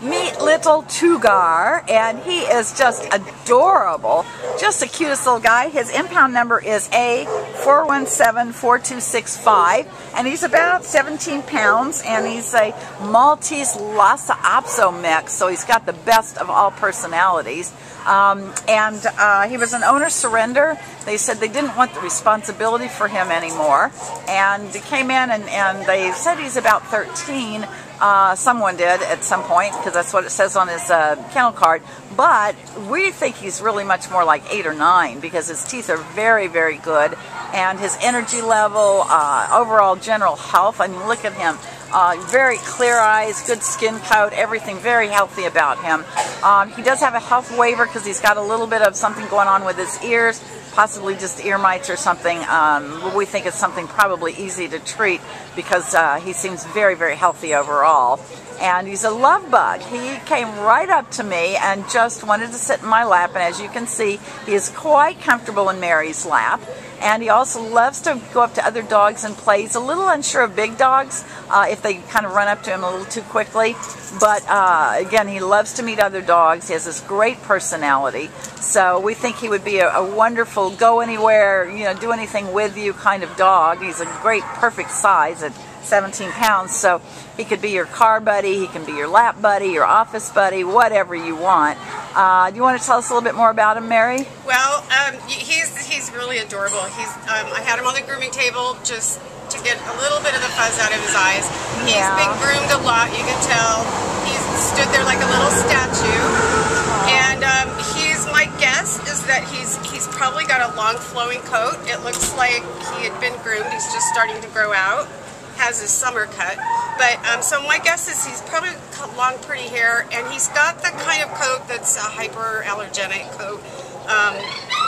meet little Tougar, and he is just adorable. Just the cutest little guy. His impound number is A4174265, and he's about 17 pounds, and he's a Maltese Lhasa Apso mix, so he's got the best of all personalities. Um, and uh, he was an owner surrender. They said they didn't want the responsibility for him anymore, and he came in and, and they said he's about 13, uh, someone did at some point because that's what it says on his uh, kennel card. But we think he's really much more like eight or nine because his teeth are very, very good, and his energy level, uh, overall general health. I mean, look at him. Uh, very clear eyes, good skin coat, everything very healthy about him. Um, he does have a health waiver because he's got a little bit of something going on with his ears, possibly just ear mites or something. Um, we think it's something probably easy to treat because uh, he seems very, very healthy overall. And he's a love bug. He came right up to me and just wanted to sit in my lap. And as you can see, he is quite comfortable in Mary's lap and he also loves to go up to other dogs and play. He's a little unsure of big dogs uh, if they kind of run up to him a little too quickly, but uh, again, he loves to meet other dogs. He has this great personality, so we think he would be a, a wonderful go anywhere, you know, do anything with you kind of dog. He's a great, perfect size at 17 pounds, so he could be your car buddy, he can be your lap buddy, your office buddy, whatever you want. Uh, do you want to tell us a little bit more about him, Mary? Well, um, he's he's really adorable. He's um, I had him on the grooming table just to get a little bit of the fuzz out of his eyes. He's yeah. been groomed a lot. You can tell he's stood there like a little statue. And um, he's my guess is that he's he's probably got a long flowing coat. It looks like he had been groomed. He's just starting to grow out has his summer cut. But um, so my guess is he's probably got long, pretty hair, and he's got the kind of coat that's a hyperallergenic coat. Um,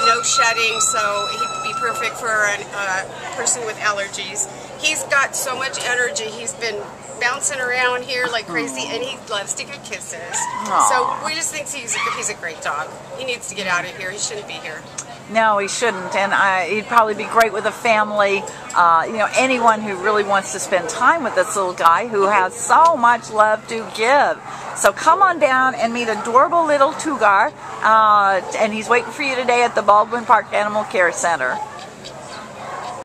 no shedding, so he'd be perfect for a uh, person with allergies. He's got so much energy. He's been bouncing around here like crazy, and he loves to get kisses. Aww. So we just think he's a, he's a great dog. He needs to get out of here. He shouldn't be here. No, he shouldn't, and I, he'd probably be great with a family. Uh, you know, anyone who really wants to spend time with this little guy who has so much love to give. So come on down and meet adorable little Tougar, uh, and he's waiting for you today at the Baldwin Park Animal Care Center.